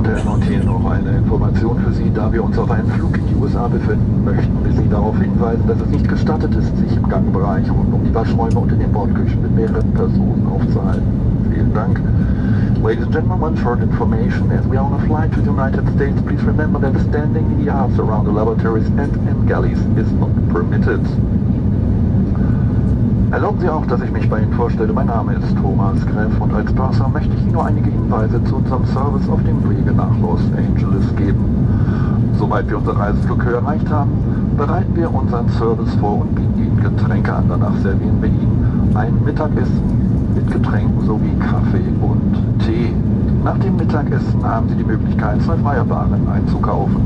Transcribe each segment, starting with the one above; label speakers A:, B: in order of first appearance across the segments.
A: und Herren, und hier noch eine Information für Sie. Da wir uns auf einem Flug in die USA befinden, möchten wir Sie darauf hinweisen, dass es nicht gestattet ist, sich im Gangbereich rund um die Waschräume und in den Bordküchen mit mehreren Personen aufzuhalten. Vielen Dank. Ladies and gentlemen, short information. As we are on a flight to the United States, please remember that standing in the aisles around the lavatories and in galleys is not permitted. Erlauben Sie auch, dass ich mich bei Ihnen vorstelle. Mein Name ist Thomas Greff und als Purser möchte ich Ihnen nur einige Hinweise zu unserem Service auf dem Wege nach Los Angeles geben. Sobald wir unsere Reiseflughöhe erreicht haben, bereiten wir unseren Service vor und bieten Ihnen Getränke an. Danach servieren wir Ihnen ein Mittagessen mit Getränken sowie Kaffee und Tee. Nach dem Mittagessen haben Sie die Möglichkeit, zwei freie Waren einzukaufen.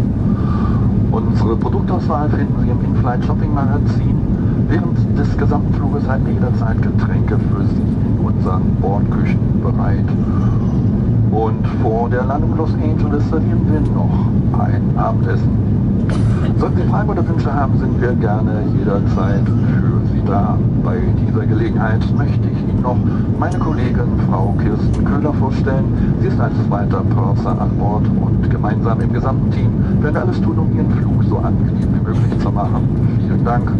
A: Unsere Produktauswahl finden Sie im In-Flight Shopping Magazin Während des gesamten Fluges halten wir jederzeit Getränke für Sie in unseren Bordküchen bereit. Und vor der Landung Los Angeles servieren wir noch ein Abendessen. Sollten Sie Fragen oder Wünsche haben, sind wir gerne jederzeit für Sie da. Bei dieser Gelegenheit möchte ich Ihnen noch meine Kollegin Frau Kirsten Köhler vorstellen. Sie ist als zweiter Purser an Bord und gemeinsam im gesamten Team werden wir alles tun, um Ihren Flug so angenehm wie möglich zu machen. Vielen Dank.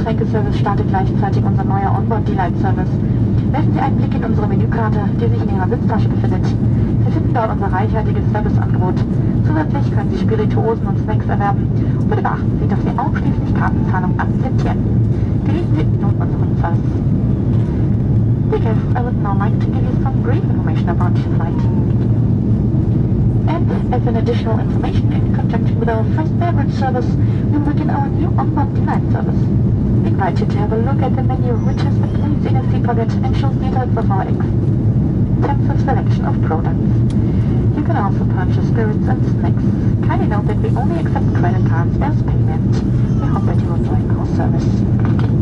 B: Getränkeservice startet gleichzeitig unser neuer Onboard Delight Service. Werfen Sie einen Blick in unsere Menükarte, die sich in Ihrer Sitztasche befindet. Sie finden dort unser reichhaltiges Serviceangebot. Zusätzlich können Sie Spirituosen und Snacks erwerben. Und bitte beachten Sie, dass wir ausschließlich Kartenzahlung akzeptieren. Genießen Sie nun unseren Service. Dear guests, I would now like to give you some brief information about your flight. And as an additional information, in conjunction with our first beverage service, we will begin our We invite you to have a look at the menu, which has been placed in a seat pocket and shows details of our extensive selection of products. You can also purchase spirits and snacks. Kindly note that we only accept credit cards as payment. We hope that you enjoy our service.